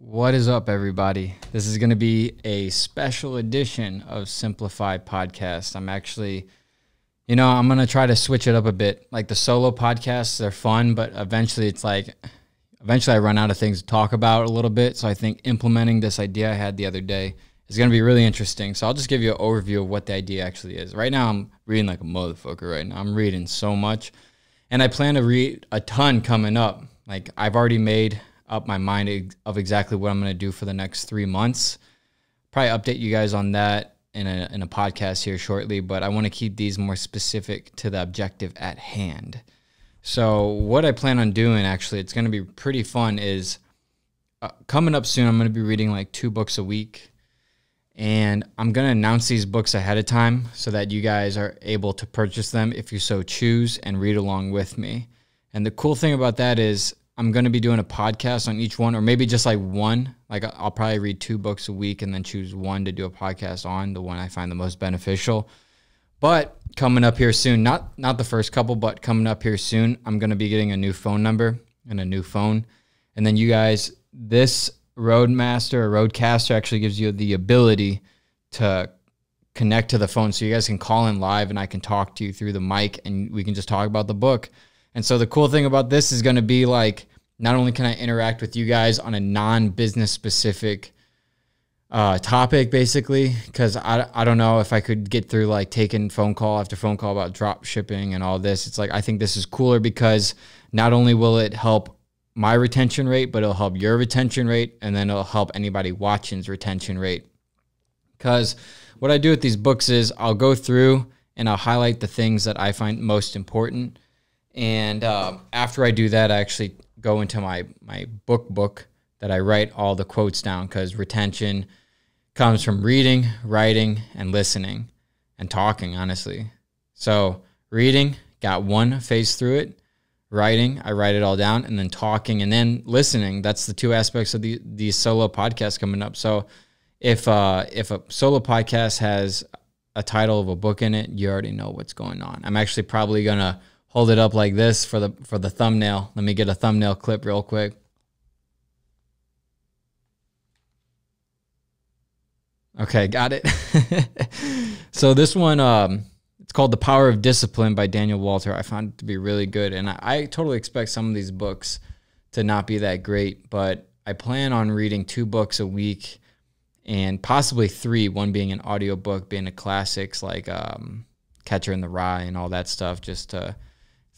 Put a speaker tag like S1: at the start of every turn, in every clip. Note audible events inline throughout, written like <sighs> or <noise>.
S1: What is up, everybody? This is going to be a special edition of Simplified Podcast. I'm actually, you know, I'm going to try to switch it up a bit. Like the solo podcasts, they're fun, but eventually it's like, eventually I run out of things to talk about a little bit. So I think implementing this idea I had the other day is going to be really interesting. So I'll just give you an overview of what the idea actually is. Right now, I'm reading like a motherfucker right now. I'm reading so much. And I plan to read a ton coming up. Like I've already made up my mind of exactly what I'm going to do for the next three months. Probably update you guys on that in a, in a podcast here shortly, but I want to keep these more specific to the objective at hand. So, what I plan on doing actually, it's going to be pretty fun, is uh, coming up soon, I'm going to be reading like two books a week. And I'm going to announce these books ahead of time so that you guys are able to purchase them if you so choose and read along with me. And the cool thing about that is I'm going to be doing a podcast on each one, or maybe just like one. Like I'll probably read two books a week and then choose one to do a podcast on, the one I find the most beneficial. But coming up here soon, not not the first couple, but coming up here soon, I'm going to be getting a new phone number and a new phone. And then you guys, this Roadmaster or Rodecaster actually gives you the ability to connect to the phone, so you guys can call in live and I can talk to you through the mic, and we can just talk about the book. And so the cool thing about this is going to be like not only can I interact with you guys on a non-business specific uh, topic, basically, because I, I don't know if I could get through like taking phone call after phone call about drop shipping and all this. It's like I think this is cooler because not only will it help my retention rate, but it'll help your retention rate, and then it'll help anybody watching's retention rate. Because what I do with these books is I'll go through and I'll highlight the things that I find most important and um, after I do that, I actually go into my my book book that I write all the quotes down because retention comes from reading, writing, and listening and talking. Honestly, so reading got one phase through it. Writing, I write it all down, and then talking, and then listening. That's the two aspects of the these solo podcasts coming up. So, if uh, if a solo podcast has a title of a book in it, you already know what's going on. I'm actually probably gonna hold it up like this for the for the thumbnail. Let me get a thumbnail clip real quick. Okay, got it. <laughs> so this one, um, it's called The Power of Discipline by Daniel Walter. I found it to be really good, and I, I totally expect some of these books to not be that great, but I plan on reading two books a week and possibly three. One being an audiobook, being a classics like um, Catcher in the Rye and all that stuff, just to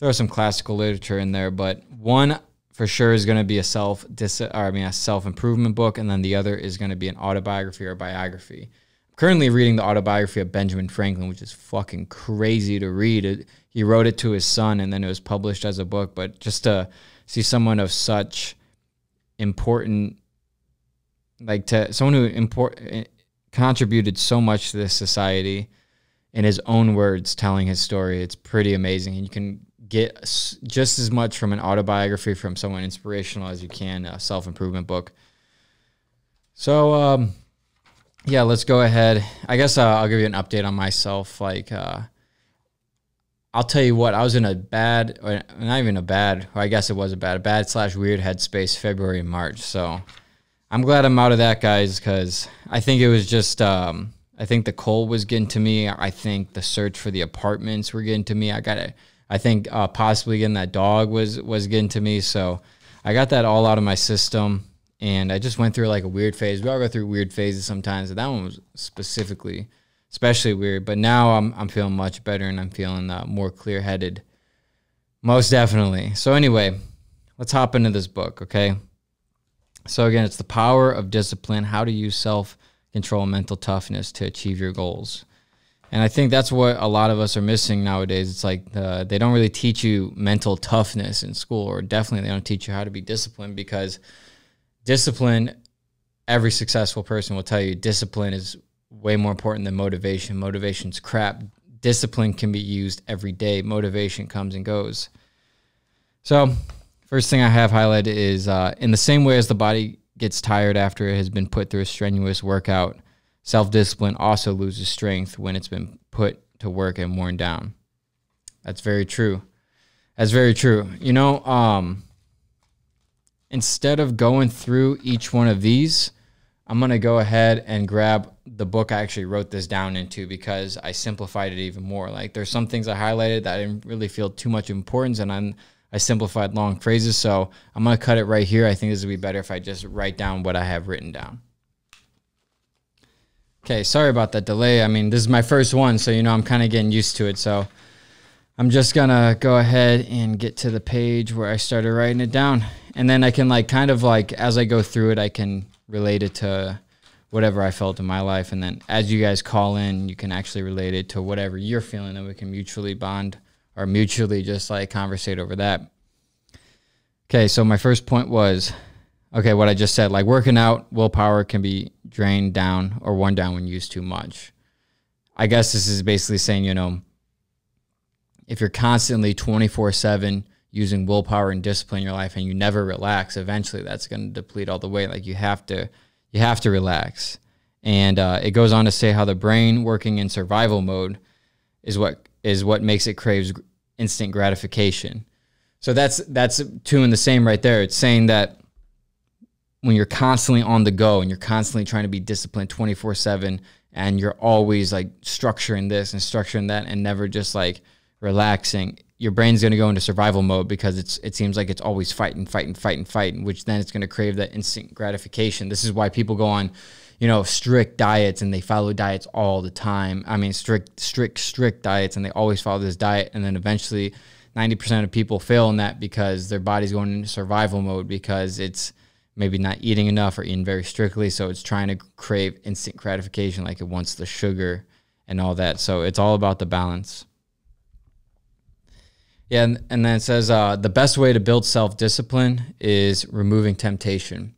S1: throw some classical literature in there, but one for sure is going to be a self dis or I mean a self improvement book, and then the other is going to be an autobiography or biography. I'm currently reading the autobiography of Benjamin Franklin, which is fucking crazy to read. It, he wrote it to his son, and then it was published as a book. But just to see someone of such important, like to someone who import eh, contributed so much to this society in his own words, telling his story, it's pretty amazing. And you can get just as much from an autobiography from someone inspirational as you can, a self improvement book. So, um, yeah, let's go ahead. I guess uh, I'll give you an update on myself. Like, uh, I'll tell you what, I was in a bad, not even a bad, I guess it was a bad, a bad slash weird headspace February and March. So I'm glad I'm out of that, guys, because I think it was just, um, I think the cold was getting to me. I think the search for the apartments were getting to me. I got to I think uh, possibly getting that dog was was getting to me. So I got that all out of my system, and I just went through like a weird phase. We all go through weird phases sometimes, and that one was specifically especially weird. But now I'm I'm feeling much better, and I'm feeling uh, more clear headed. Most definitely. So anyway, let's hop into this book, okay? So again, it's the power of discipline, how to use self control, mental toughness to achieve your goals. And I think that's what a lot of us are missing nowadays. It's like uh, they don't really teach you mental toughness in school, or definitely they don't teach you how to be disciplined because discipline, every successful person will tell you, discipline is way more important than motivation. Motivation's crap. Discipline can be used every day, motivation comes and goes. So, first thing I have highlighted is uh, in the same way as the body gets tired after it has been put through a strenuous workout Self discipline also loses strength when it's been put to work and worn down. That's very true. That's very true. You know, um, instead of going through each one of these, I'm going to go ahead and grab the book I actually wrote this down into because I simplified it even more. Like there's some things I highlighted that I didn't really feel too much importance and I'm I simplified long phrases. So I'm going to cut it right here. I think this would be better if I just write down what I have written down. Okay, sorry about that delay. I mean, this is my first one, so you know I'm kind of getting used to it. So I'm just gonna go ahead and get to the page where I started writing it down, and then I can like kind of like as I go through it, I can relate it to whatever I felt in my life, and then as you guys call in, you can actually relate it to whatever you're feeling, and we can mutually bond or mutually just like conversate over that. Okay, so my first point was okay, what I just said, like working out, willpower can be drained down or worn down when used too much. I guess this is basically saying, you know, if you're constantly 24 7 using willpower and discipline in your life and you never relax, eventually that's going to deplete all the way. Like you have to, you have to relax. And uh, it goes on to say how the brain working in survival mode is what is what makes it craves instant gratification. So that's that's two in the same right there. It's saying that when you're constantly on the go and you're constantly trying to be disciplined 24 7 and you're always like structuring this and structuring that and never just like relaxing your brain's going to go into survival mode because it's it seems like it's always fighting fighting fighting fighting which then it's going to crave that instant gratification. This is why people go on you know strict diets and they follow diets all the time. I mean strict strict strict diets and they always follow this diet and then eventually 90% of people fail in that because their body's going into survival mode because it's maybe not eating enough or eating very strictly. So it's trying to crave instant gratification like it wants the sugar and all that. So it's all about the balance. Yeah, and, and then it says uh, the best way to build self discipline is removing temptation.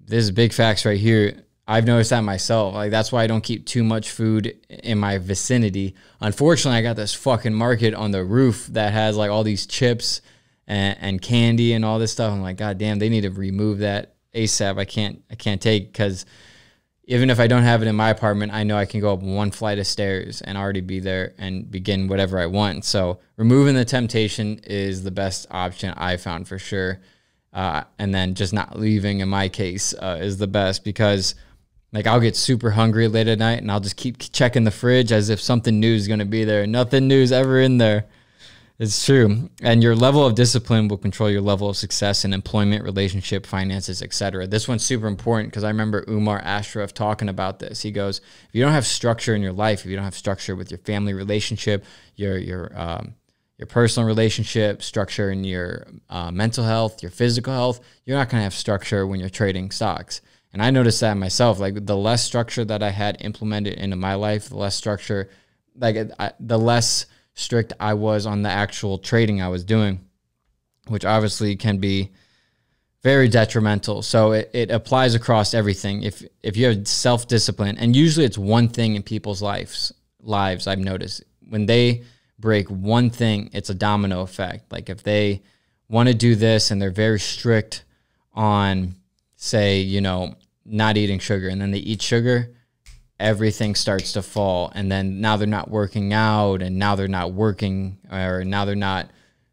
S1: This is big facts right here. I've noticed that myself. Like that's why I don't keep too much food in my vicinity. Unfortunately, I got this fucking market on the roof that has like all these chips and, and candy and all this stuff. I'm like, God damn, they need to remove that ASAP. I can't I can't take because even if I don't have it in my apartment, I know I can go up one flight of stairs and already be there and begin whatever I want. So removing the temptation is the best option I found for sure. Uh, and then just not leaving in my case uh, is the best because like I'll get super hungry late at night and I'll just keep checking the fridge as if something new is going to be there. Nothing new is ever in there. It's true. And your level of discipline will control your level of success in employment, relationship, finances, etc. This one's super important because I remember Umar Ashraf talking about this. He goes, if you don't have structure in your life, if you don't have structure with your family relationship, your your um, your personal relationship, structure in your uh, mental health, your physical health, you're not going to have structure when you're trading stocks. And I noticed that myself. Like the less structure that I had implemented into my life, the less structure, like I, the less strict I was on the actual trading I was doing, which obviously can be very detrimental. So it, it applies across everything. If if you have self discipline, and usually it's one thing in people's lives lives I've noticed when they break one thing, it's a domino effect. Like if they want to do this and they're very strict on, say, you know, not eating sugar, and then they eat sugar, everything starts to fall and then now they're not working out and now they're not working or now they're not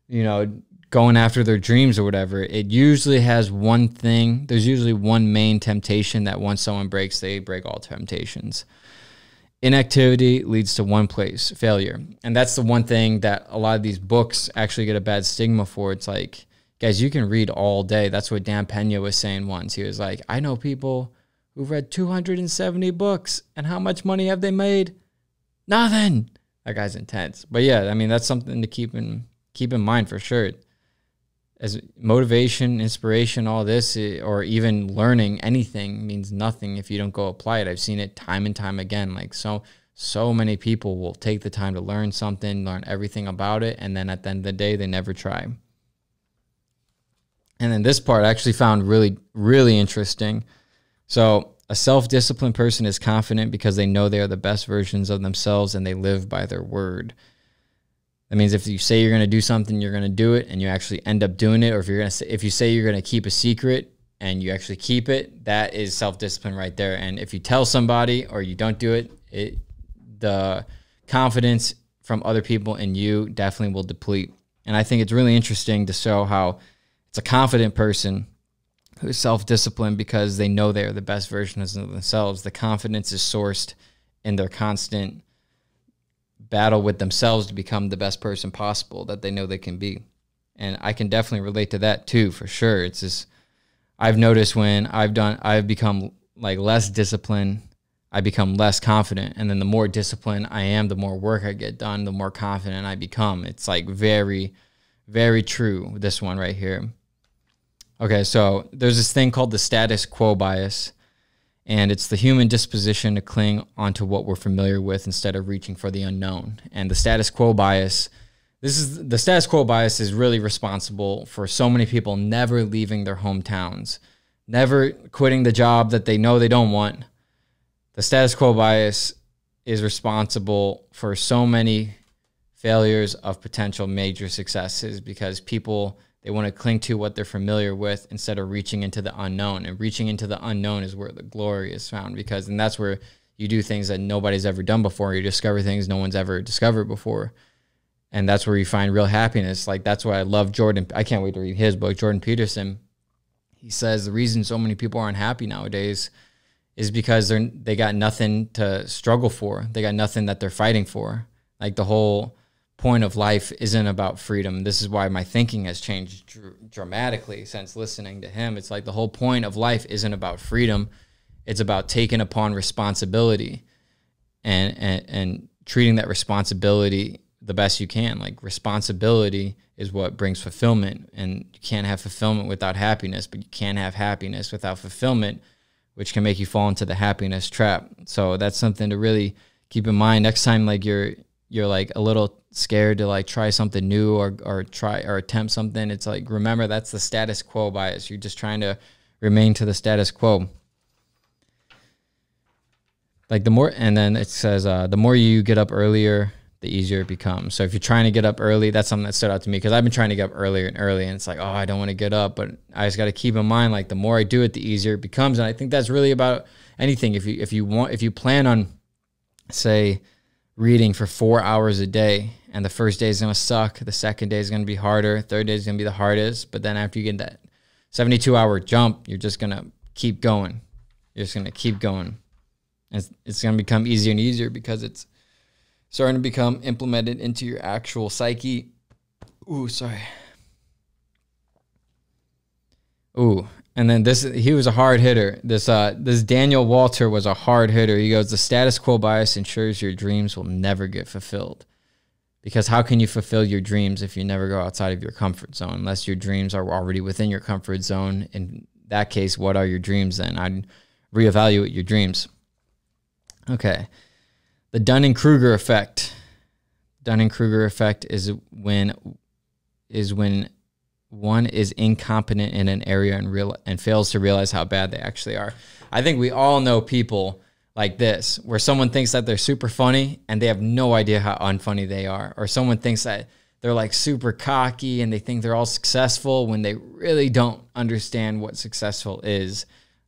S1: you know going after their dreams or whatever it usually has one thing there's usually one main temptation that once someone breaks they break all temptations. Inactivity leads to one place failure. And that's the one thing that a lot of these books actually get a bad stigma for. It's like guys you can read all day. That's what Dan Peña was saying once. He was like i know people who've read 270 books and how much money have they made? Nothing. That guy's intense. But yeah, I mean that's something to keep in keep in mind for sure. As motivation, inspiration, all this, eh, or even learning anything means nothing if you don't go apply it. I've seen it time and time again. Like so, so many people will take the time to learn something, learn everything about it, and then at the end of the day, they never try. And then this part I actually found really, really interesting. So, a self disciplined person is confident because they know they are the best versions of themselves and they live by their word. That means if you say you're going to do something, you're going to do it, and you actually end up doing it. Or if you're going to, if you say you're going to keep a secret and you actually keep it, that is self discipline right there. And if you tell somebody or you don't do it, it the confidence from other people in you definitely will deplete. And I think it's really interesting to show how it's a confident person self disciplined because they know they are the best version of themselves. The confidence is sourced in their constant battle with themselves to become the best person possible that they know they can be. And I can definitely relate to that too, for sure. It's just, I've noticed when I've done, I've become like less disciplined, I become less confident. And then the more disciplined I am, the more work I get done, the more confident I become. It's like very, very true, this one right here. Okay, so there's this thing called the status quo bias, and it's the human disposition to cling onto what we're familiar with instead of reaching for the unknown. And the status quo bias, this is the status quo bias is really responsible for so many people never leaving their hometowns, never quitting the job that they know they don't want. The status quo bias is responsible for so many failures of potential major successes because people they want to cling to what they're familiar with instead of reaching into the unknown. And reaching into the unknown is where the glory is found because, and that's where you do things that nobody's ever done before. You discover things no one's ever discovered before. And that's where you find real happiness. Like, that's why I love Jordan. I can't wait to read his book, Jordan Peterson. He says the reason so many people aren't happy nowadays is because they're they got nothing to struggle for. They got nothing that they're fighting for. Like the whole point of life isn't about freedom. This is why my thinking has changed dr- dramatically since listening to him. It's like the whole point of life isn't about freedom. It's about taking upon responsibility and, and, and treating that responsibility the best you can. Like responsibility is what brings fulfillment and you can't have fulfillment without happiness, but you can't have happiness without fulfillment, which can make you fall into the happiness trap. So that's something to really keep in mind next time like you're you're like a little scared to like try something new or or try or attempt something, it's like remember that's the status quo bias. You're just trying to remain to the status quo. Like the more, and then it says uh, the more you get up earlier, the easier it becomes. So if you're trying to get up early, that's something that stood out to me because I've been trying to get up earlier and early, and it's like, oh, I don't want to get up, but I just got to keep in mind like the more I do it, the easier it becomes. And I think that's really about anything. If you if you want if you plan on, say, reading for four hours a day, and the first day is going to suck. The second day is going to be harder. Third day is going to be the hardest. But then after you get that 72 hour jump, you're just going to keep going. You're just going to keep going. It's, it's going to become easier and easier because it's starting to become implemented into your actual psyche. Ooh, sorry. Ooh, and then this he was a hard hitter. This uh this Daniel Walter was a hard hitter. He goes, the status quo bias ensures your dreams will never get fulfilled. Because how can you fulfill your dreams if you never go outside of your comfort zone? Unless your dreams are already within your comfort zone. In that case, what are your dreams then? I'd reevaluate your dreams. Okay. The Dunning Kruger effect. Dunning Kruger effect is when is when one is incompetent in an area and real and fails to realize how bad they actually are. I think we all know people like this where someone thinks that they're super funny and they have no idea how unfunny they are or someone thinks that they're like super cocky and they think they're all successful when they really don't understand what successful is.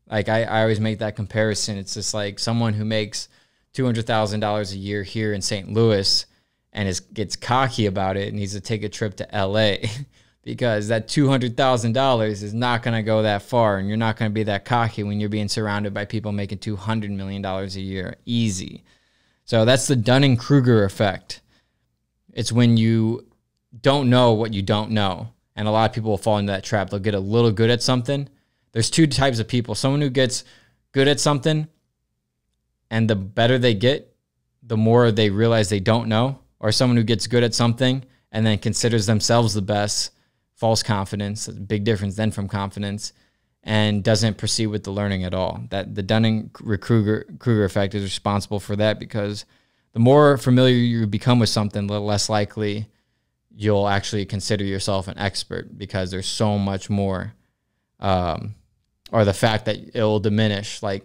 S1: Like I, I always make that comparison. It's just like someone who makes two hundred thousand dollars a year here in St. Louis and is gets cocky about it and needs to take a trip to LA. <laughs> because that $200,000 is not going to go that far and you're not going to be that cocky when you're being surrounded by people making $200 million a year easy. So that's the Dunning Kruger effect. It's when you don't know what you don't know. And a lot of people will fall into that trap. They'll get a little good at something. There's two types of people someone who gets good at something, and the better they get, the more they realize they don't know, or someone who gets good at something and then considers themselves the best false confidence, a big difference then from confidence, and doesn't proceed with the learning at all. That the Dunning Kruger effect is responsible for that because the more familiar you become with something, the less likely you'll actually consider yourself an expert because there's so much more, um, or the fact that it will diminish. Like,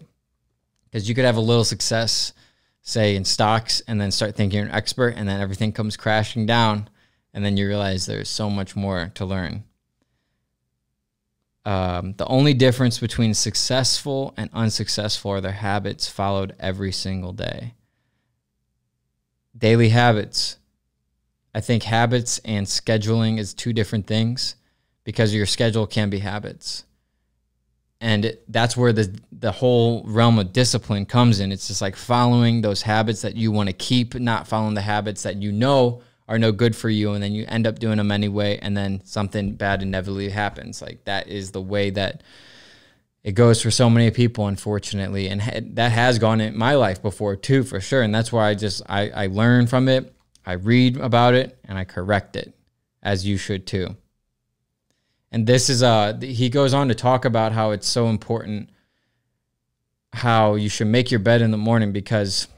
S1: because you could have a little success, say in stocks, and then start thinking you're an expert, and then everything comes crashing down and then you realize there's so much more to learn. Um, the only difference between successful and unsuccessful are their habits followed every single day. Daily habits. I think habits and scheduling is two different things because your schedule can be habits. and that's where the the whole realm of discipline comes in. It's just like following those habits that you want to keep, not following the habits that you know are no good for you, and then you end up doing them anyway, and then something bad inevitably happens. Like that is the way that it goes for so many people, unfortunately, and ha- that has gone in my life before too, for sure. And that's why I just I, I learn from it, I read about it, and I correct it, as you should too. And this is uh he goes on to talk about how it's so important how you should make your bed in the morning because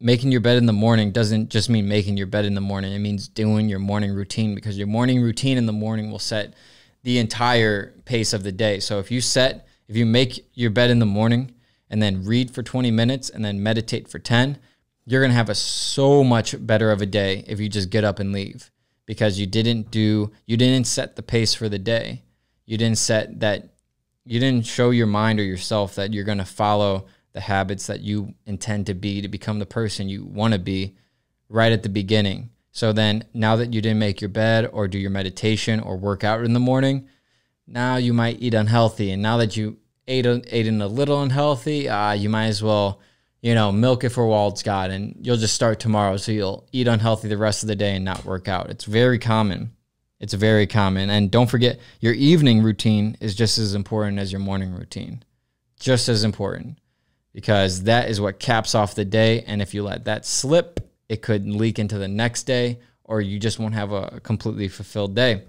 S1: making your bed in the morning doesn't just mean making your bed in the morning. It means doing your morning routine because your morning routine in the morning will set the entire pace of the day. So if you set if you make your bed in the morning and then read for 20 minutes and then meditate for 10, you're going to have a so much better of a day if you just get up and leave because you didn't do you didn't set the pace for the day. You didn't set that you didn't show your mind or yourself that you're going to follow the habits that you intend to be to become the person you want to be right at the beginning. So then now that you didn't make your bed or do your meditation or work out in the morning, now you might eat unhealthy and now that you ate ate in a little unhealthy, uh, you might as well you know, milk it for Walt Scott and you'll just start tomorrow. So you'll eat unhealthy the rest of the day and not work out. It's very common. It's very common. And don't forget, your evening routine is just as important as your morning routine. Just as important because that is what caps off the day. And if you let that slip, it could leak into the next day or you just won't have a completely fulfilled day.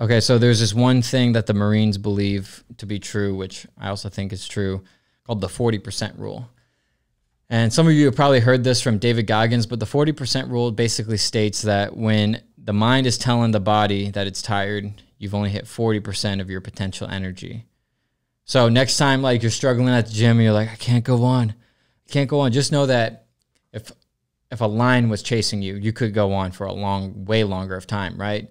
S1: Okay, so there's this one thing that the Marines believe to be true, which I also think is true, called the 40% rule. And some of you have probably heard this from David Goggins, but the 40% rule basically states that when the mind is telling the body that it's tired, you've only hit 40% of your potential energy. So next time like you're struggling at the gym and you're like, I can't go on. I can't go on. Just know that if if a lion was chasing you, you could go on for a long, way longer of time, right?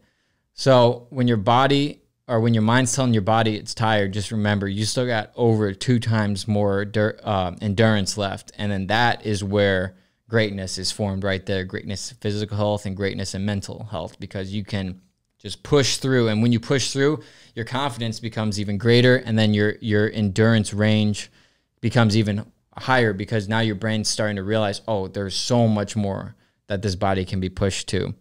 S1: So when your body or when your mind's telling your body it's tired, just remember you still got over two times more uh, endurance left, and then that is where greatness is formed right there. Greatness, physical health, and greatness and mental health, because you can just push through, and when you push through, your confidence becomes even greater, and then your your endurance range becomes even higher because now your brain's starting to realize, oh, there's so much more that this body can be pushed to.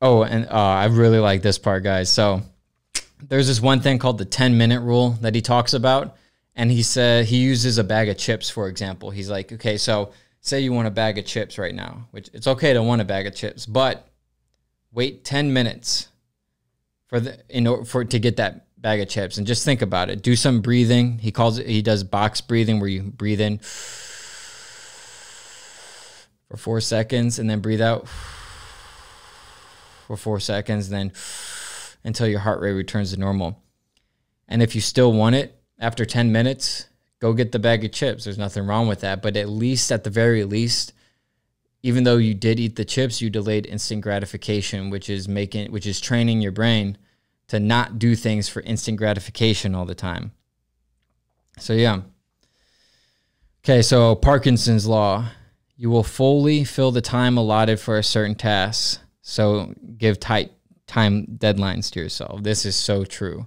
S1: Oh, and uh, I really like this part, guys. So there's this one thing called the 10 minute rule that he talks about. And he said he uses a bag of chips, for example. He's like, okay, so say you want a bag of chips right now, which it's okay to want a bag of chips, but wait 10 minutes for the in order for to get that bag of chips and just think about it. Do some breathing. He calls it he does box breathing where you breathe in for 4 seconds and then breathe out for four seconds, then until your heart rate returns to normal. And if you still want it after 10 minutes, go get the bag of chips. There's nothing wrong with that. But at least, at the very least, even though you did eat the chips, you delayed instant gratification, which is making, which is training your brain to not do things for instant gratification all the time. So, yeah. Okay, so Parkinson's law. You will fully fill the time allotted for a certain task. So give tight time deadlines to yourself. This is so true.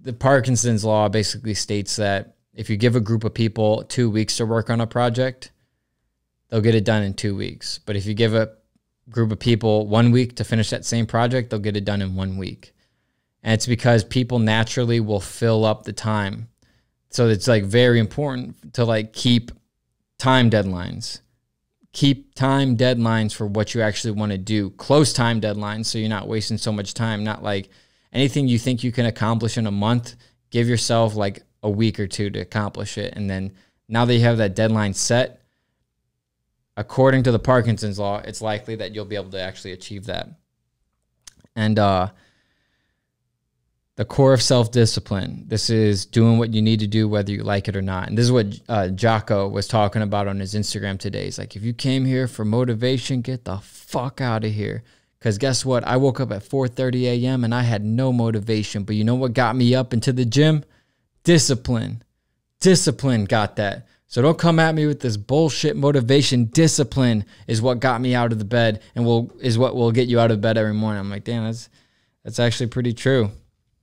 S1: The Parkinson's law basically states that if you give a group of people two weeks to work on a project, they'll get it done in two weeks. But if you give a group of people one week to finish that same project, they'll get it done in one week. And it's because people naturally will fill up the time. So it's like very important to like keep time deadlines keep time deadlines for what you actually want to do, close time deadlines, so you're not wasting so much time. Not like anything you think you can accomplish in a month, give yourself like a week or two to accomplish it. And then now that you have that deadline set, according to the Parkinson's law, it's likely that you'll be able to actually achieve that. And uh, the core of self discipline. This is doing what you need to do, whether you like it or not. And this is what uh, Jocko was talking about on his Instagram today. He's like, if you came here for motivation, get the fuck out of here. Because guess what? I woke up at 4:30 a.m. and I had no motivation. But you know what got me up into the gym? Discipline. Discipline got that. So don't come at me with this bullshit motivation. Discipline is what got me out of the bed and will is what will get you out of bed every morning. I'm like, damn, that's that's actually pretty true.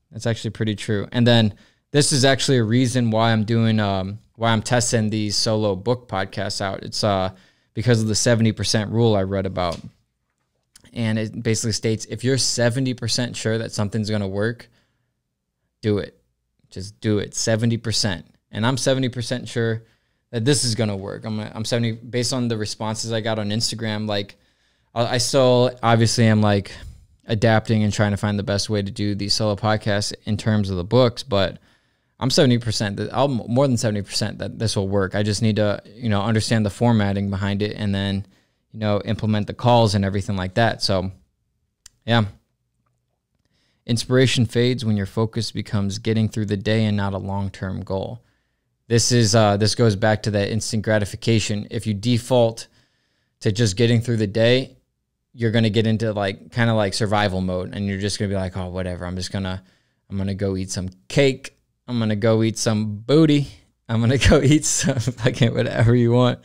S1: That's actually pretty true. And then this is actually a reason why I'm doing um why I'm testing these solo book podcasts out. It's uh because of the 70% rule I read about. And it basically states if you're 70% sure that something's going to work, do it. Just do it. 70%. And I'm 70% sure that this is going to work. I'm I'm 70 based on the responses I got on Instagram like I still obviously am like adapting and trying to find the best way to do these solo podcasts in terms of the books, but I'm 70% that I'm more than 70% that this will work. I just need to, you know, understand the formatting behind it and then, you know, implement the calls and everything like that. So, yeah. Inspiration fades when your focus becomes getting through the day and not a long-term goal. This is uh this goes back to that instant gratification. If you default to just getting through the day, you're going to get into like kind of like survival mode and you're just going to be like, "Oh, whatever. I'm just going to I'm to go eat some cake I'm gonna go eat some booty. I'm gonna <laughs> go eat some fucking whatever you want.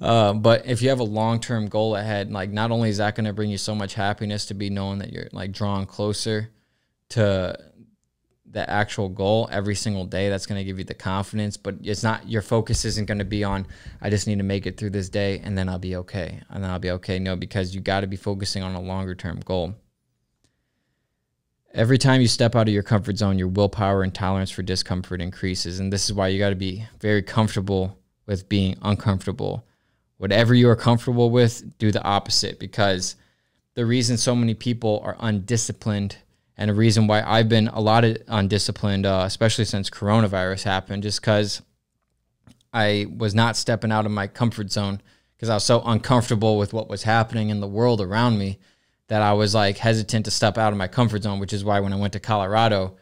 S1: Uh, but if you have a long term goal ahead, like not only is that gonna bring you so much happiness to be knowing that you're like drawn closer to the actual goal every single day, that's gonna give you the confidence. But it's not your focus isn't gonna be on I just need to make it through this day and then I'll be okay and then I'll be okay. No, because you got to be focusing on a longer term goal. Every time you step out of your comfort zone, your willpower and tolerance for discomfort increases. And this is why you got to be very comfortable with being uncomfortable. Whatever you are comfortable with, do the opposite because the reason so many people are undisciplined and a reason why I've been a lot of undisciplined, uh, especially since coronavirus happened, just because I was not stepping out of my comfort zone because I was so uncomfortable with what was happening in the world around me that I was like hesitant to step out of my comfort zone, which is why when I went to Colorado,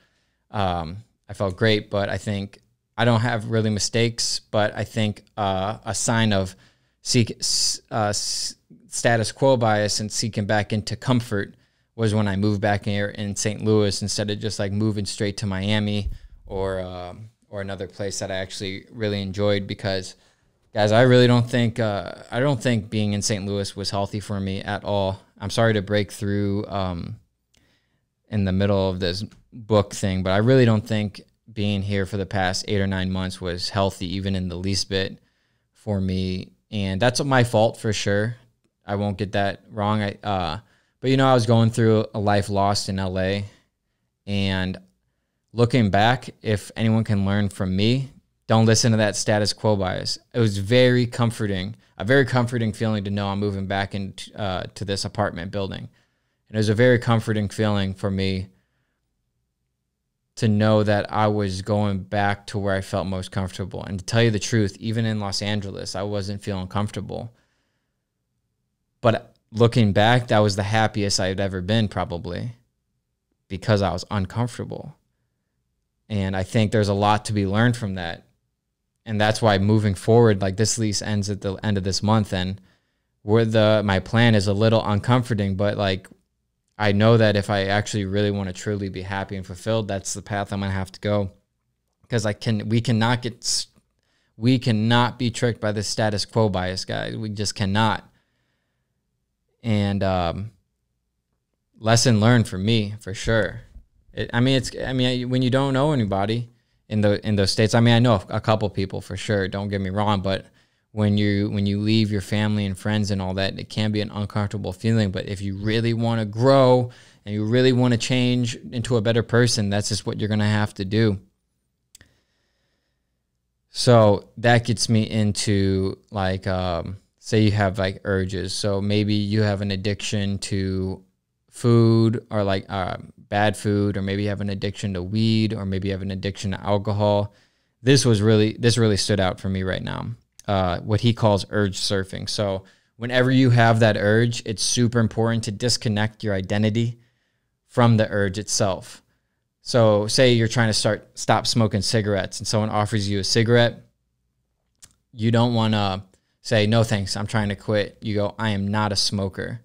S1: um, I felt great. But I think I don't have really mistakes, but I think uh, a sign of seek uh, status quo bias and seeking back into comfort was when I moved back here in St. Louis instead of just like moving straight to Miami or um, or another place that I actually really enjoyed because guys, I really don't think uh, I don't think being in St. Louis was healthy for me at all. I'm sorry to break through um, in the middle of this book thing, but I really don't think being here for the past eight or nine months was healthy, even in the least bit for me. And that's my fault for sure. I won't get that wrong. I, uh, but you know, I was going through a life lost in LA, and looking back, if anyone can learn from me, don't listen to that status quo bias. It was very comforting a very comforting feeling to know I'm moving back into uh, to this apartment building. And it was a very comforting feeling for me to know that I was going back to where I felt most comfortable. And to tell you the truth, even in Los Angeles, I wasn't feeling comfortable. But looking back, that was the happiest I had ever been, probably because I was uncomfortable. And I think there's a lot to be learned from that and that's why moving forward, like this lease ends at the end of this month, and where the my plan is a little uncomforting, but like I know that if I actually really want to truly be happy and fulfilled, that's the path I'm gonna have to go, because I can we cannot get we cannot be tricked by the status quo bias, guys. We just cannot. And um, lesson learned for me for sure. It, I mean, it's I mean when you don't know anybody in the in those states. I mean, I know a couple people for sure. Don't get me wrong, but when you when you leave your family and friends and all that, it can be an uncomfortable feeling. But if you really want to grow and you really want to change into a better person, that's just what you're gonna have to do. So that gets me into like, um, say you have like urges. So maybe you have an addiction to food or like uh, bad food, or maybe you have an addiction to weed, or maybe you have an addiction to alcohol. This was really this really stood out for me right now. Uh, what he calls urge surfing. So whenever you have that urge, it's super important to disconnect your identity from the urge itself. So say you're trying to start stop smoking cigarettes and someone offers you a cigarette, you don't want to say no thanks, I'm trying to quit. You go I am not a smoker.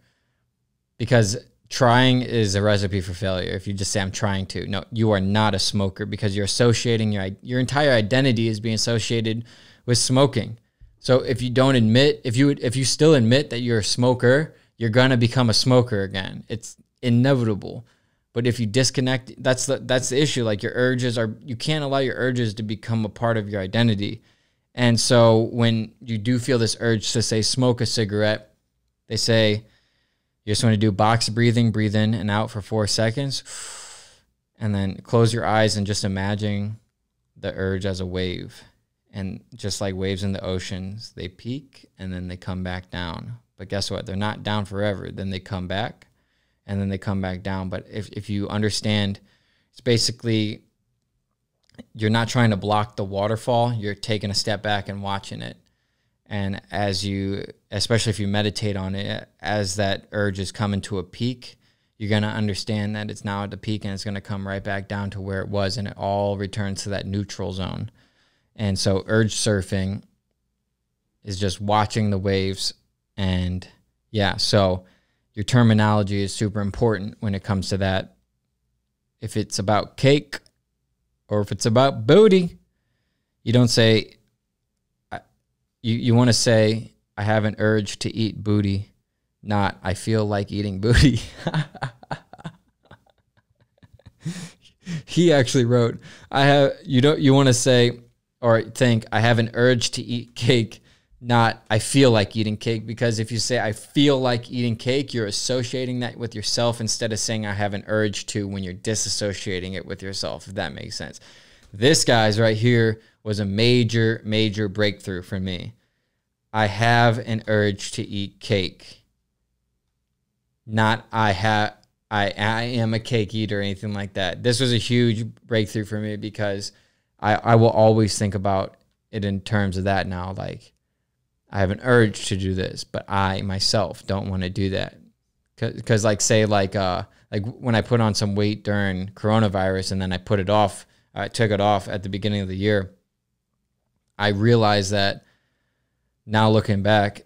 S1: Because trying is a recipe for failure if you just say i'm trying to no you are not a smoker because you're associating your your entire identity is being associated with smoking. So if you don't admit, if you if you still admit that you're a smoker, you're gonna become a smoker again. It's inevitable. But if you disconnect, that's the that's the issue. Like your urges are, you can't allow your urges to become a part of your identity. And so when you do feel this urge to say smoke a cigarette, they say you just want to do box breathing, breathe in and out for four seconds, and then close your eyes and just imagine the urge as a wave. And just like waves in the oceans, they peak and then they come back down. But guess what? They're not down forever. Then they come back and then they come back down. But if, if you understand, it's basically you're not trying to block the waterfall, you're taking a step back and watching it. And as you, especially if you meditate on it, as that urge is coming to a peak, you're going to understand that it's now at the peak and it's going to come right back down to where it was and it all returns to that neutral zone. And so, urge surfing is just watching the waves. And yeah, so your terminology is super important when it comes to that. If it's about cake or if it's about booty, you don't say, you, you want to say, I have an urge to eat booty, not I feel like eating booty. <laughs> he actually wrote, I have, you don't, you want to say, or think, I have an urge to eat cake, not I feel like eating cake because if you say I feel like eating cake, you're associating that with yourself instead of saying I have an urge to when you're disassociating it with yourself, if that makes sense. This guy's right here was a major, major breakthrough for me. I have an urge to eat cake. Not I have I I am a cake eater or anything like that. This was a huge breakthrough for me because I, I will always think about it in terms of that now. Like I have an urge to do this, but I myself don't want to do that. Because, like, say, like, uh, like when I put on some weight during coronavirus and then I put it off, I took it off at the beginning of the year. I realized that now looking back,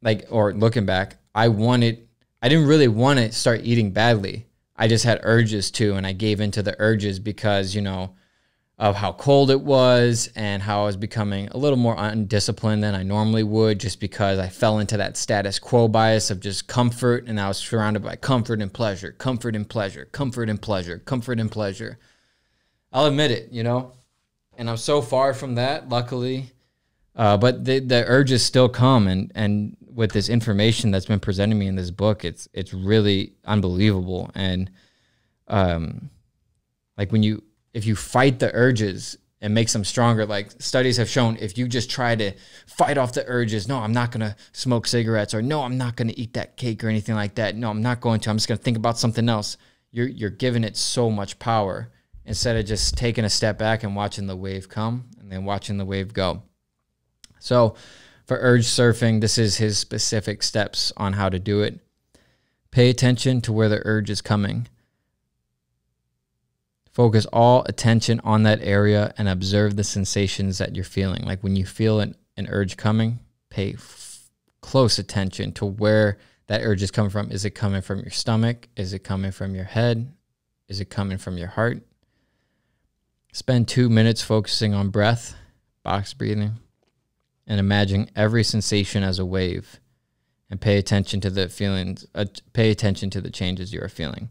S1: like, or looking back, I wanted, I didn't really want to start eating badly. I just had urges to, and I gave into the urges because, you know, of how cold it was and how I was becoming a little more undisciplined than I normally would just because I fell into that status quo bias of just comfort and I was surrounded by comfort and pleasure, comfort and pleasure, comfort and pleasure, comfort and pleasure. I'll admit it, you know, and I'm so far from that, luckily. Uh, but the, the urges still come and, and with this information that's been presented me in this book, it's, it's really unbelievable. And, um, like when you, if you fight the urges and makes them stronger. Like studies have shown, if you just try to fight off the urges, no, I'm not going to smoke cigarettes, or no, I'm not going to eat that cake or anything like that. No, I'm not going to. I'm just going to think about something else. You're you're giving it so much power instead of just taking a step back and watching the wave come and then watching the wave go. So, for urge surfing, this is his specific steps on how to do it. Pay attention to where the urge is coming Focus all attention on that area and observe the sensations that you're feeling. Like when you feel an, an urge coming, pay f- close attention to where that urge is coming from. Is it coming from your stomach? Is it coming from your head? Is it coming from your heart? Spend two minutes focusing on breath, box breathing, and imagine every sensation as a wave and pay attention to the feelings, uh, pay attention to the changes you are feeling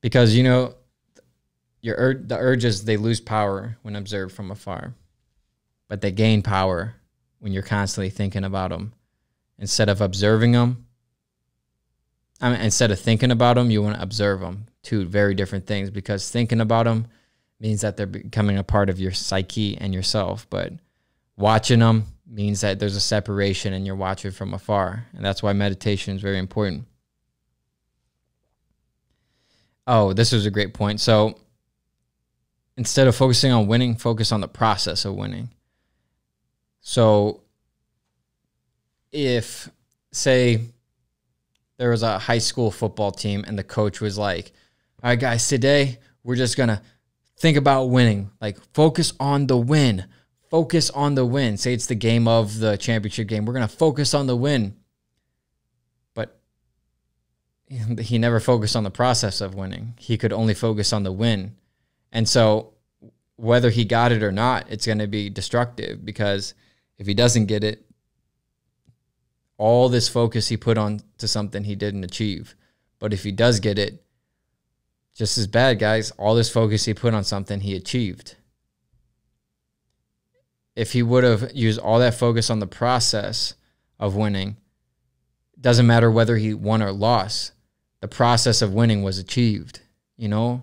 S1: because you know your ur- the urges they lose power when observed from afar. But they gain power when you're constantly thinking about them instead of observing them I mean, instead of thinking about them you want to observe them two very different things because thinking about them means that they're becoming a part of your psyche and yourself. But watching them means that there's a separation and you're watching from afar. And that's why meditation is very important Oh, this was a great point. So instead of focusing on winning, focus on the process of winning. So if, say, there was a high school football team and the coach was like, all right, guys, today we're just going to think about winning. Like, focus on the win. Focus on the win. Say it's the game of the championship game. We're going to focus on the win <laughs> he never focused on the process of winning. He could only focus on the win. And so whether he got it or not, it's going to be destructive because if he doesn't get it, all this focus he put on to something he didn't achieve. But if he does get it, just as bad, guys, all this focus he put on something he achieved. If he would have used all that focus on the process of winning, doesn't matter whether he won or lost, the process of winning was achieved, you know?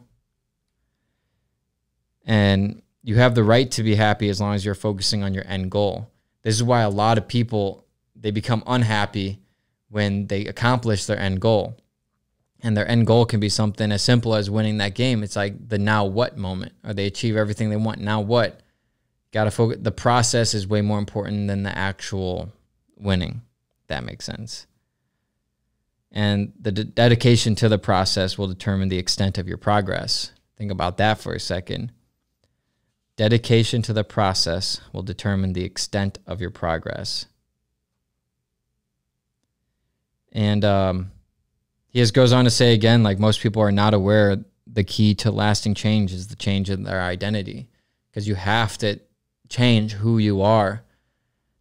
S1: And you have the right to be happy as long as you're focusing on your end goal. This is why a lot of people they become unhappy when they accomplish their end goal. And their end goal can be something as simple as winning that game. It's like the now what moment, or they achieve everything they want. Now what? Got to focus. The process is way more important than the actual winning. That makes sense. And the de- dedication to the process will determine the extent of your progress. Think about that for a second. Dedication to the process will determine the extent of your progress. And um, he just goes on to say again, like most people are not aware, the key to lasting change is the change in their identity because you have to change who you are,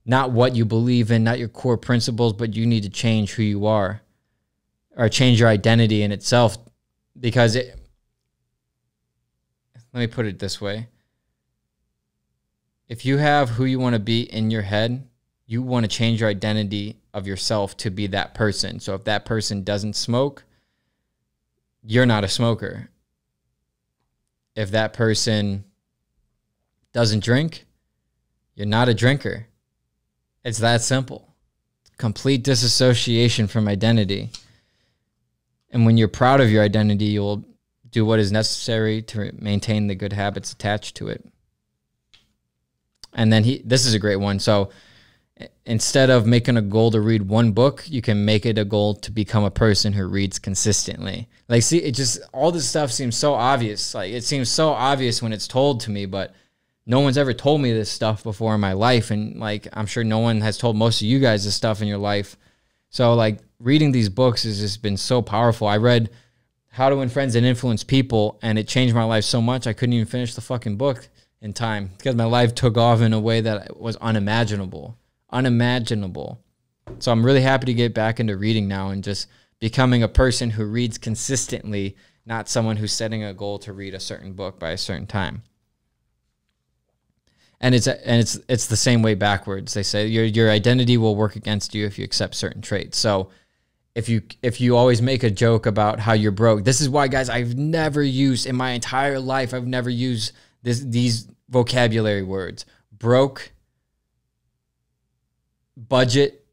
S1: not what you believe in, not your core principles, but you need to change who you are or change your identity in itself because it. Let me put it this way. If you have who you want to be in your head, you want to change your identity of yourself to be that person. So if that person doesn't smoke, you're not a smoker. If that person doesn't drink, you're not a drinker. It's that simple. Complete disassociation from identity. And when you're proud of your identity, you'll do what is necessary to maintain the good habits attached to it. And then he this is a great one. So instead of making a goal to read one book, you can make it a goal to become a person who reads consistently. Like, see, it just all this stuff seems so obvious. Like, it seems so obvious when it's told to me, but no one's ever told me this stuff before in my life. And like, I'm sure no one has told most of you guys this stuff in your life. So, like, reading these books has just been so powerful. I read How to Win Friends and Influence People, and it changed my life so much I couldn't even finish the fucking book in time because my life took off in a way that was unimaginable unimaginable. So I'm really happy to get back into reading now and just becoming a person who reads consistently, not someone who's setting a goal to read a certain book by a certain time. And it's and it's it's the same way backwards. They say your your identity will work against you if you accept certain traits. So if you if you always make a joke about how you're broke, this is why guys I've never used in my entire life I've never used this these vocabulary words. Broke budget,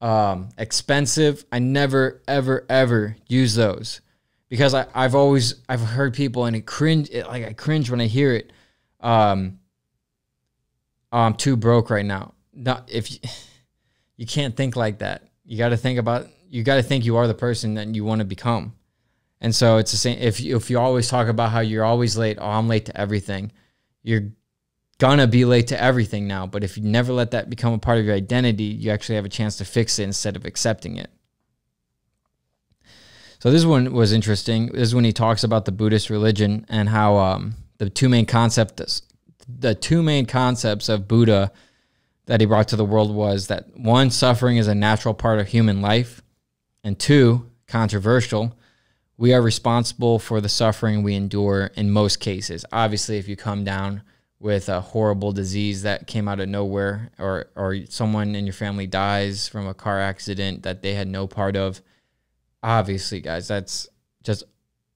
S1: um, expensive. I never, ever, ever use those because I, I've always I've heard people and it cringe it, like I cringe when I hear it. Um, oh, I'm too broke right now. Not if you, <sighs> you can't think like that. You got to think about you got to think you are the person that you want to become. And so it's the same. If you, if you always talk about how you're always late, oh, I'm late to everything, you're gonna be late to everything now. But if you never let that become a part of your identity, you actually have a chance to fix it instead of accepting it. So this one was interesting. This is when he talks about the Buddhist religion and how um, the two main concepts, the two main concepts of Buddha that he brought to the world was that one, suffering is a natural part of human life, and two, controversial, we are responsible for the suffering we endure in most cases. Obviously, if you come down with a horrible disease that came out of nowhere or or someone in your family dies from a car accident that they had no part of obviously guys that's just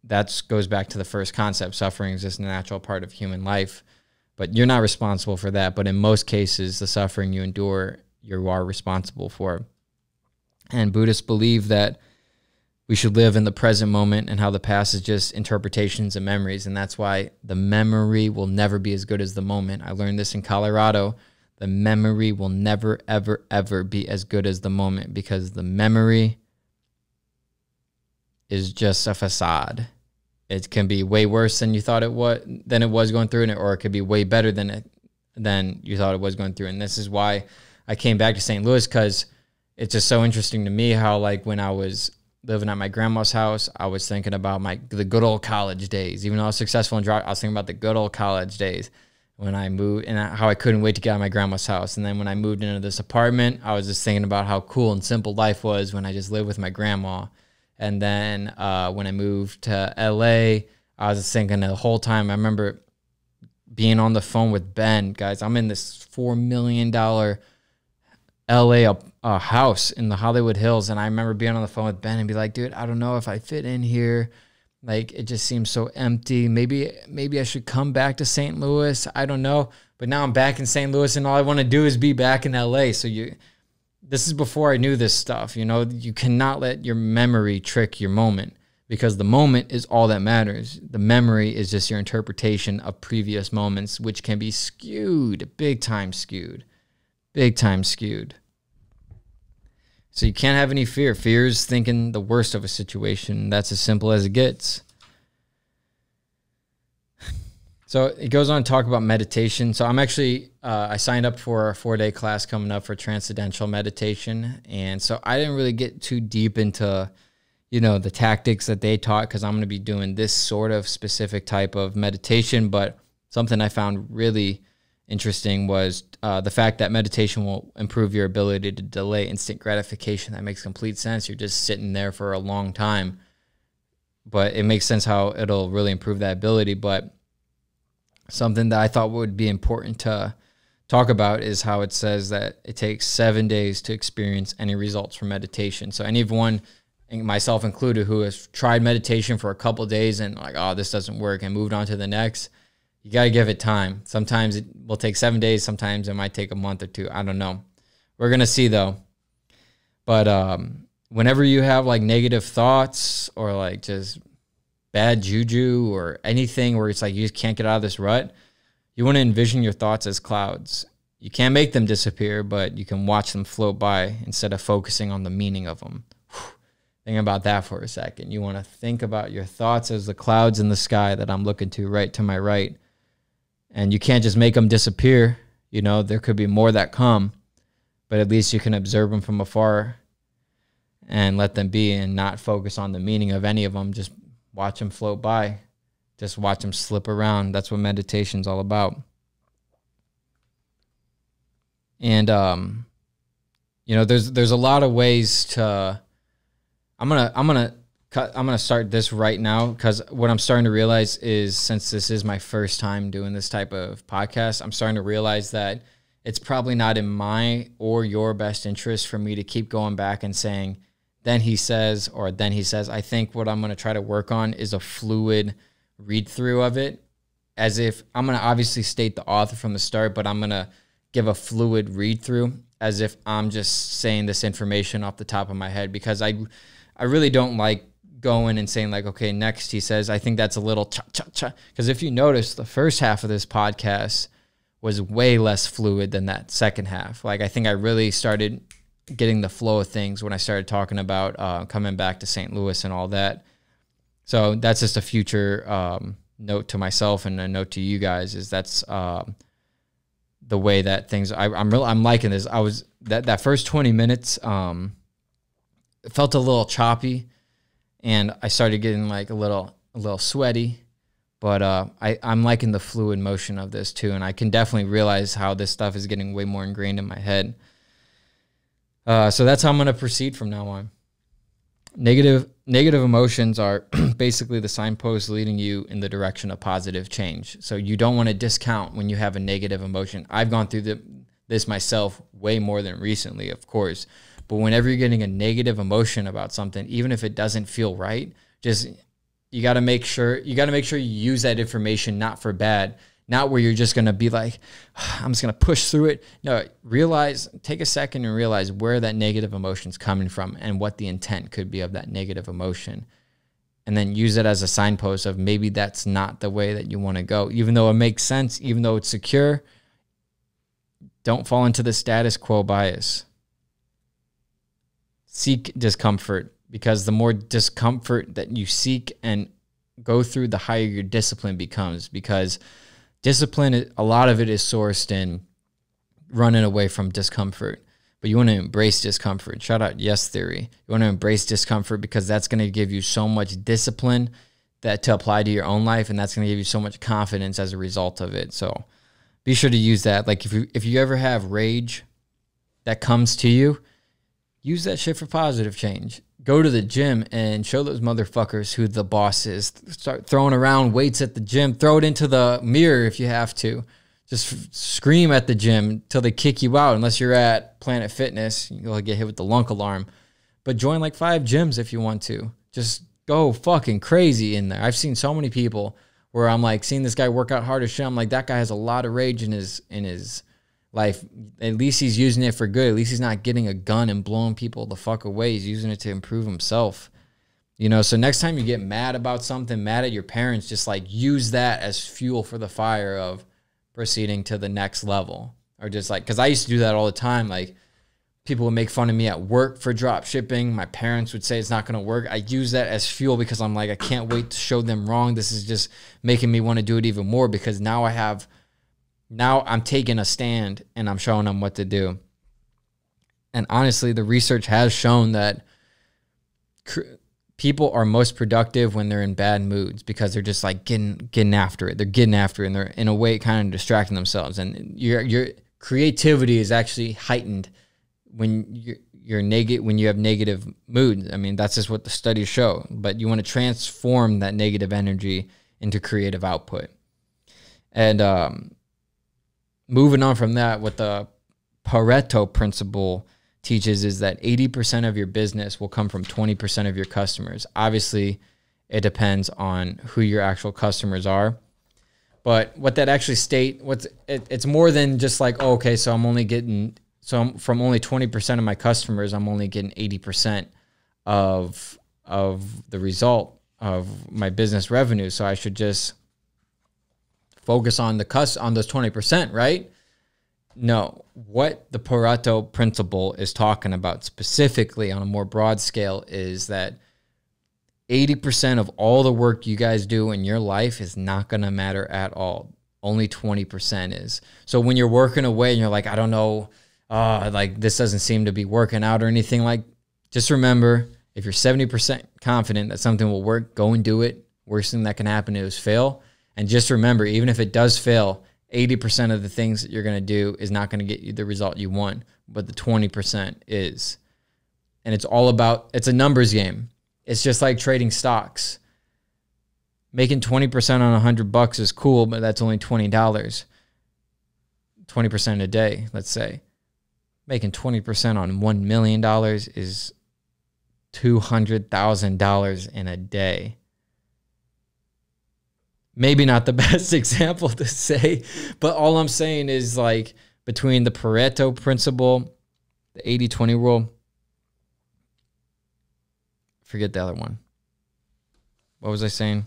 S1: that goes back to the first concept suffering is just a natural part of human life but you're not responsible for that but in most cases the suffering you endure you are responsible for and buddhists believe that we should live in the present moment and how the past is just interpretations and memories. And that's why the memory will never be as good as the moment. I learned this in Colorado. The memory will never, ever, ever be as good as the moment because the memory is just a facade. It can be way worse than you thought it was than it was going through it, or it could be way better than it than you thought it was going through. And this is why I came back to St. Louis because it's just so interesting to me how like when I was living at my grandma's house, I was thinking about my the good old college days. Even though I was successful in driving, I was thinking about the good old college days when I moved and how I couldn't wait to get out of my grandma's house. And then when I moved into this apartment, I was just thinking about how cool and simple life was when I just lived with my grandma. And then uh, when I moved to LA, I was thinking the whole time. I remember being on the phone with Ben, guys. I'm in this four million dollar LA uh, house in the Hollywood Hills, and I remember being on the phone with Ben and be like, "Dude, I don't know if I fit in here. Like, it just seems so empty. Maybe, maybe I should come back to St. Louis. I don't know." But now I'm back in St. Louis, and all I want to do is be back in LA. So you, this is before I knew this stuff. You know, you cannot let your memory trick your moment because the moment is all that matters. The memory is just your interpretation of previous moments, which can be skewed, big time skewed, big time skewed. So you can't have any fear. Fear is thinking the worst of a situation. That's as simple as it gets. So it goes on to talk about meditation. So I'm actually uh, I signed up for a four day class coming up for transcendental meditation, and so I didn't really get too deep into you know the tactics that they taught because I'm going to be doing this sort of specific type of meditation. But something I found really interesting was uh, the fact that meditation will improve your ability to delay instant gratification. That makes complete sense. You're just sitting there for a long time, but it makes sense how it'll really improve that ability. But something that I thought would be important to talk about is how it says that it takes seven days to experience any results from meditation. So anyone myself included, who has tried meditation for a couple days and like, oh, this doesn't work, and moved on to the next. You got to give it time. Sometimes it will take seven days. Sometimes it might take a month or two. I don't know. We're gonna see though. But um, whenever you have like negative thoughts or like just bad juju or anything where it's like you just can't get out of this rut, you want to envision your thoughts as clouds. You can't make them disappear, but you can watch them float by instead of focusing on the meaning of them. <sighs> Think about that for a second. You want to think about your thoughts as the clouds in the sky that I'm looking to right to my right. And you can't just make them disappear. You know, there could be more that come, but at least you can observe them from afar and let them be and not focus on the meaning of any of them. Just watch them float by. Just watch them slip around. That's what meditation's all about. And um you know, there's there's a lot of ways to I'm gonna I'm gonna cut I'm gonna start this right now because what I'm starting to realize is since this is my first time doing this type of podcast, I'm starting to realize that it's probably not in my or your best interest for me to keep going back and saying, then he says, or then he says. I think what I'm gonna try to work on is a fluid read through of it, as if I'm gonna obviously state the author from the start, but I'm gonna give a fluid read through as if I'm just saying this information off the top of my head because I I really don't like going and saying like, okay, next he says, I think that's a little cha cha cha. Because if you notice, the first half of this podcast was way less fluid than that second half. Like I think I really started getting the flow of things when I started talking about uh, coming back to St. Louis and all that. So that's just a future um, note to myself and a note to you guys is that's um, the way that things. I, am really I'm liking this. I was that that first 20 minutes. Um, felt a little choppy, and I started getting like a little a little sweaty. But uh, I I'm liking the fluid motion of this too, and I can definitely realize how this stuff is getting way more ingrained in my head. Uh, so that's how I'm going to proceed from now on. Negative negative emotions are <clears throat> basically the signpost leading you in the direction of positive change. So you don't want to discount when you have a negative emotion. I've gone through the, this myself way more than recently, of course. But whenever you're getting a negative emotion about something, even if it doesn't feel right, just you got to make sure you got to make sure you use that information not for bad, not where you're just going to be like <sighs> I'm just going to push through it. No, realize take a second and realize where that negative emotion is coming from and what the intent could be of that negative emotion. And then use it as a signpost of maybe that's not the way that you want to go. Even though it makes sense, even though it's secure, don't fall into the status quo bias seek discomfort because the more discomfort that you seek and go through, the higher your discipline becomes. Because discipline, a lot of it is sourced in running away from discomfort. but you want to embrace discomfort. Shout out Yes Theory. You want to embrace discomfort because that's going to give you so much discipline that to apply to your own life, and that's going to give you so much confidence as a result of it. So be sure to use that. Like if you if you ever have rage that comes to you, use that shit for positive change. Go to the gym and show those motherfuckers who the boss is. Start throwing around weights at the gym. Throw it into the mirror if you have to just scream at the gym till they kick you out. Unless you're at Planet Fitness, you'll get hit with the lunk alarm. But join like five gyms if you want to. Just go fucking crazy in there. I've seen so many people where I'm like seeing this guy work out hard as shit. I'm like, that guy has a lot of rage in his in his life. At least he's using it for good. At least he's not getting a gun and blowing people the fuck away. He's using it to improve himself. You know, so next time you get mad about something, mad at your parents, just like use that as fuel for the fire of proceeding to the next level or just like because i used to do that all the time like people would make fun of me at work for drop shipping my parents would say it's not going to work i use that as fuel because i'm like i can't wait to show them wrong this is just making me want to do it even more because now i have now i'm taking a stand and i'm showing them what to do and honestly the research has shown that people are most productive when they're in bad moods because they're just like getting getting after it. They're getting after it and they're in a way kind of distracting themselves. And your your creativity is actually heightened when you're you're negative when you have negative moods. I mean, that's just what the studies show. But you want to transform that negative energy into creative output. And um, moving on from that, what the Pareto principle teaches is that 80% of your business will come from 20% of your customers. Obviously, it depends on who your actual customers are. But what that actually state, what's it, it's more than just like, oh, okay, so I'm only getting so I'm, from only 20% of my customers, I'm only getting 80% of of the result of my business revenue. So I should just focus on the cus on those 20%, right? No, what the Pareto principle is talking about specifically on a more broad scale is that 80% of all the work you guys do in your life is not going to matter at all. Only 20% is. So when you're working away and you're like, I don't know, uh, like this doesn't seem to be working out or anything like, just remember if you're 70% confident that something will work, go and do it. Worst thing that can happen is fail. And just remember, even if it does fail, 80% of the things that you're going to do is not going to get you the result you want, but the 20% is. And it's all about, it's a numbers game. It's just like trading stocks. Making 20% on 100 bucks is cool, but that's only $20. 20% a day, let's say. Making 20% on $1 million is $200,000 in a day maybe not the <laughs> best example to say, but all I'm saying is like between the Pareto principle, the 80 20 rule, forget the other one. What was I saying?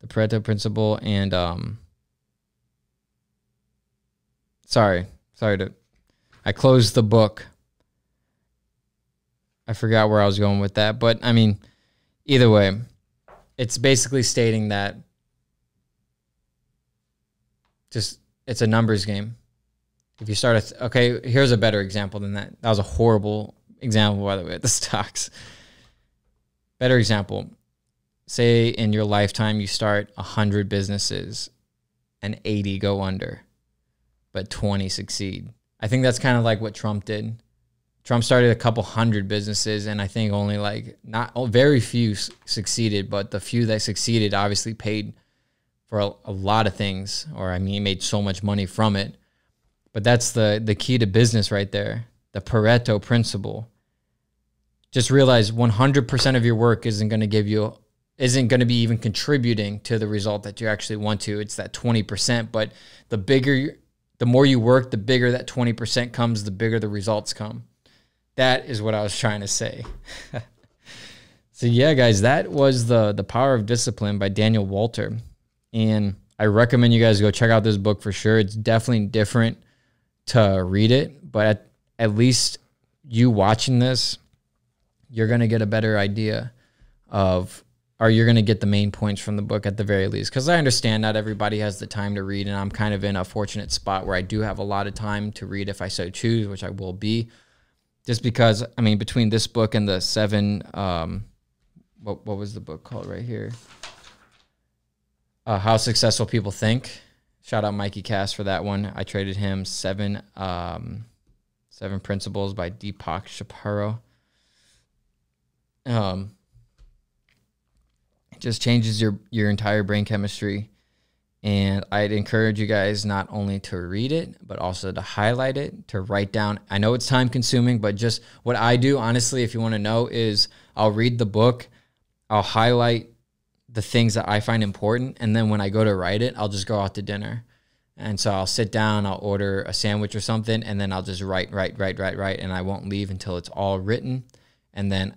S1: The Pareto principle and um sorry, sorry to I closed the book. I forgot where I was going with that, but I mean, either way, it's basically stating that just it's a numbers game. If you start a okay, here's a better example than that. That was a horrible example, by the way, the <laughs> stocks. Better example. Say in your lifetime you start hundred businesses and 80 go under, but 20 succeed. I think that's kind of like what Trump did. Trump started a couple hundred businesses, and I think only like not oh, very few succeeded, but the few that succeeded obviously paid for a, a lot of things, or I mean, he made so much money from it. But that's the the key to business right there. The Pareto principle. Just realize 100% of your work isn't going to give you isn't going to be even contributing to the result that you actually want to. It's that 20%, but the bigger the more you work, the bigger that 20% comes, the bigger the results come. That is what I was trying to say. <laughs> so yeah, guys, that was the the power of discipline by Daniel Walter. And I recommend you guys go check out this book for sure. It's definitely different to read it, but at, at least you watching this, you're going to get a better idea of, or you're going to get the main points from the book at the very least. Because I understand not everybody has the time to read, and I'm kind of in a fortunate spot where I do have a lot of time to read if I so choose, which I will be. just because I mean between this book and the seven um what what was the book called right here? Uh, How Successful People Think. Shout out Mikey Cass for that one. I traded him seven um seven principles by Deepak Chopra. Um it just changes your your entire brain chemistry. And I'd encourage you guys not only to read it, but also to highlight it, to write down. I know it's time consuming, but just what I do, honestly, if you want to know, is I'll read the book, I'll highlight the things that I find important. And then when I go to write it, I'll just go out to dinner. And so I'll sit down, I'll order a sandwich or something, and then I'll just write, write, write, write, write. And I won't leave until it's all written. And then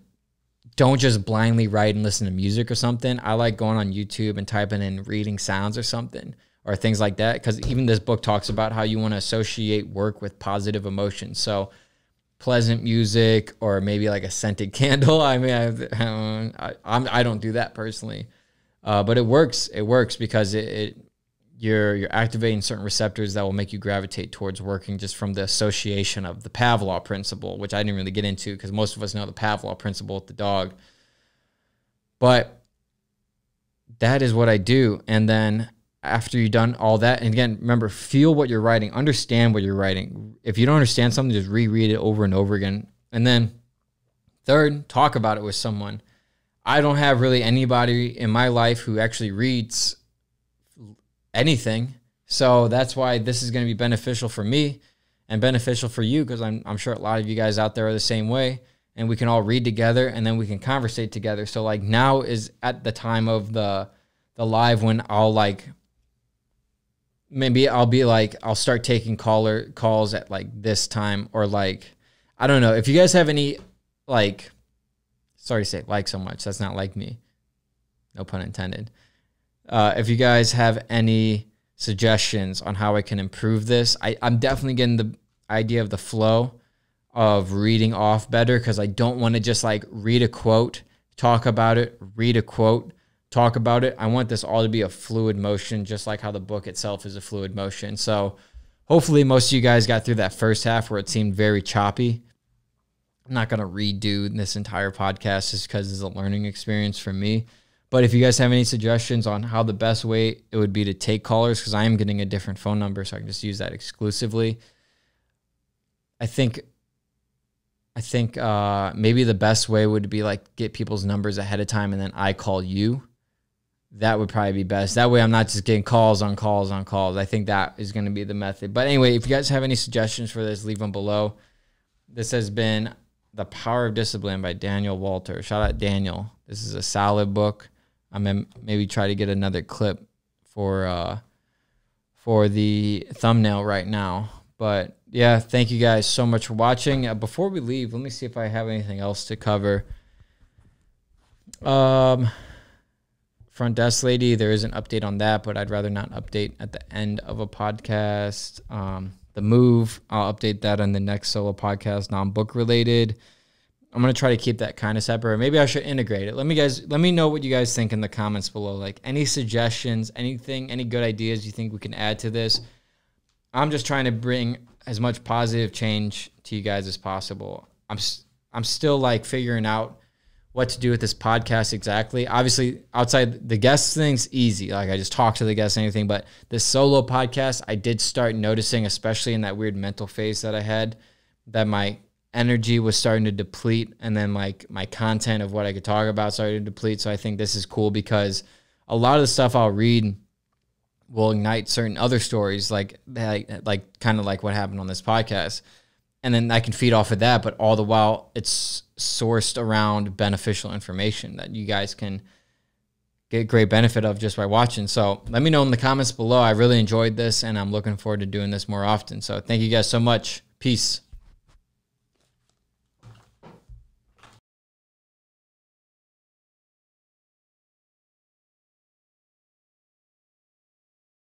S1: don't just blindly write and listen to music or something. I like going on YouTube and typing in reading sounds or something or things like that. Because even this book talks about how you want to associate work with positive emotions. So pleasant music or maybe like a scented <laughs> candle. I mean, I, I, I'm, I don't do that personally, uh, but it works. It works because it, it you're you're activating certain receptors that will make you gravitate towards working just from the association of the Pavlov principle, which I didn't really get into because most of us know the Pavlov principle with the dog. But that is what I do. And then after you've done all that, and again, remember, feel what you're writing, understand what you're writing. If you don't understand something, just reread it over and over again. And then third, talk about it with someone. I don't have really anybody in my life who actually reads anything. So that's why this is going to be beneficial for me and beneficial for you because I'm, I'm sure a lot of you guys out there are the same way. And we can all read together and then we can conversate together. So like now is at the time of the the live when I'll like maybe I'll be like I'll start taking caller calls at like this time or like I don't know. If you guys have any like sorry to say like so much, that's not like me. No pun intended. Uh, if you guys have any suggestions on how I can improve this, I, I'm definitely getting the idea of the flow of reading off better because I don't want to just like read a quote, talk about it, read a quote, talk about it. I want this all to be a fluid motion, just like how the book itself is a fluid motion. So hopefully, most of you guys got through that first half where it seemed very choppy. I'm not going to redo this entire podcast just because it's a learning experience for me. But if you guys have any suggestions on how the best way it would be to take callers, because I am getting a different phone number, so I can just use that exclusively. I think I think uh, maybe the best way would be like get people's numbers ahead of time and then I call you. That would probably be best. That way I'm not just getting calls on calls on calls. I think that is going to be the method. But anyway, if you guys have any suggestions for this, leave them below. This has been The Power of Discipline by Daniel Walter. Shout out Daniel. This is a solid book. I'm gonna maybe try to get another clip for uh, for the thumbnail right now. But yeah, thank you guys so much for watching. Uh, before we leave, let me see if I have anything else to cover. Um, front desk lady, there is an update on that, but I'd rather not update at the end of a podcast. Um, the move, I'll update that on the next solo podcast, non book related. I'm gonna try to keep that kind of separate. Maybe I should integrate it. Let me guys let me know what you guys think in the comments below. Like any suggestions, anything, any good ideas you think we can add to this. I'm just trying to bring as much positive change to you guys as possible. I'm I'm still like figuring out what to do with this podcast exactly. Obviously, outside the guest thing's easy. Like I just talk to the guests and anything, but this solo podcast, I did start noticing, especially in that weird mental phase that I had, that my energy was starting to deplete and then like my content of what I could talk about started to deplete. So I think this is cool because a lot of the stuff I'll read will ignite certain other stories like like, like kind of like what happened on this podcast. And then I can feed off of that, but all the while it's sourced around beneficial information that you guys can get great benefit of just by watching. So let me know in the comments below. I really enjoyed this and I'm looking forward to doing this more often. So thank you guys so much. Peace.